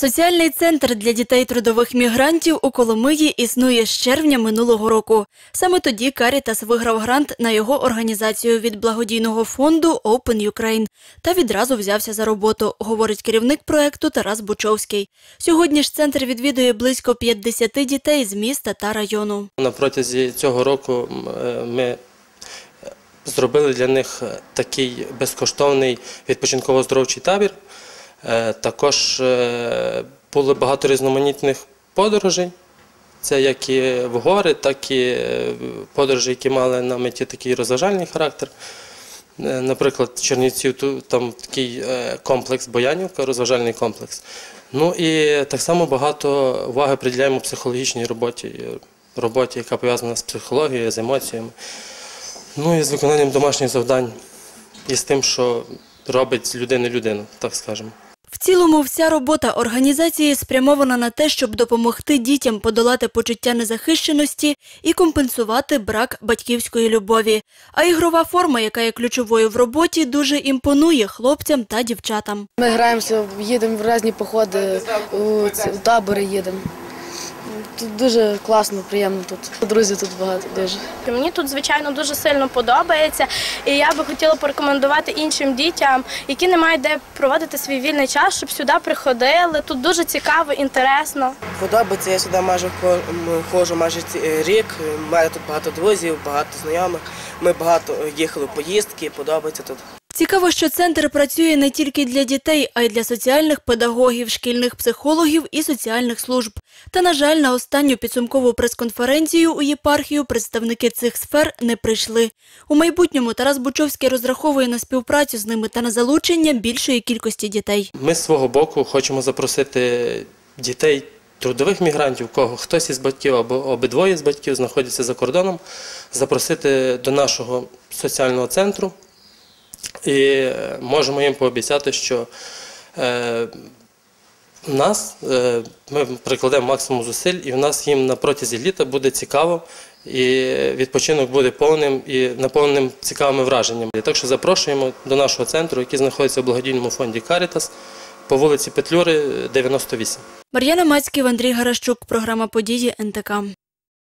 Соціальний центр для дітей трудових мігрантів у Коломиї існує з червня минулого року. Саме тоді Карітас виграв грант на його організацію від благодійного фонду Open Ukraine та відразу взявся за роботу, говорить керівник проекту Тарас Бучовський. Сьогодні ж центр відвідує близько 50 дітей з міста та району. На протязі цього року е, ми зробили для них такий безкоштовний відпочинково-здоровчий табір. Е, Також е, було багато різноманітних подорожей. Це як і в гори, так і е, подорожі, які мали на меті такий розважальний характер. Наприклад, Чернівців там такий комплекс Боянівка, розважальний комплекс. Ну і так само багато уваги приділяємо психологічній роботі, роботі, яка пов'язана з психологією, з емоціями. Ну і з виконанням домашніх завдань і з тим, що робить з людини людину, так скажемо. Цілому, вся робота організації спрямована на те, щоб допомогти дітям подолати почуття незахищеності і компенсувати брак батьківської любові. А ігрова форма, яка є ключовою в роботі, дуже імпонує хлопцям та дівчатам. Ми граємося, їдемо в різні походи, у табори їдемо. Тут дуже класно, приємно тут. Друзів тут багато дуже. Мені тут, звичайно, дуже сильно подобається, і я би хотіла порекомендувати іншим дітям, які не мають де проводити свій вільний час, щоб сюди приходили. Тут дуже цікаво, інтересно. Подобається, я сюди майже хо- м, ходжу майже е, рік. У мене тут багато друзів, багато знайомих. Ми багато е, їхали в поїздки, подобається тут. Цікаво, що центр працює не тільки для дітей, а й для соціальних педагогів, шкільних психологів і соціальних служб. Та, на жаль, на останню підсумкову прес-конференцію у єпархію представники цих сфер не прийшли. У майбутньому Тарас Бучовський розраховує на співпрацю з ними та на залучення більшої кількості дітей. Ми з свого боку хочемо запросити дітей трудових мігрантів, кого хтось із батьків або обидвоє з батьків знаходяться за кордоном, запросити до нашого соціального центру. І можемо їм пообіцяти, що е, нас е, ми прикладемо максимум зусиль, і в нас їм на протязі літа буде цікаво, і відпочинок буде повним і наповненим цікавими враженнями. Так що запрошуємо до нашого центру, який знаходиться в благодійному фонді Карітас по вулиці Петлюри, 98. Мар'яна Мацьків, Андрій Гаращук, програма «Події НТК».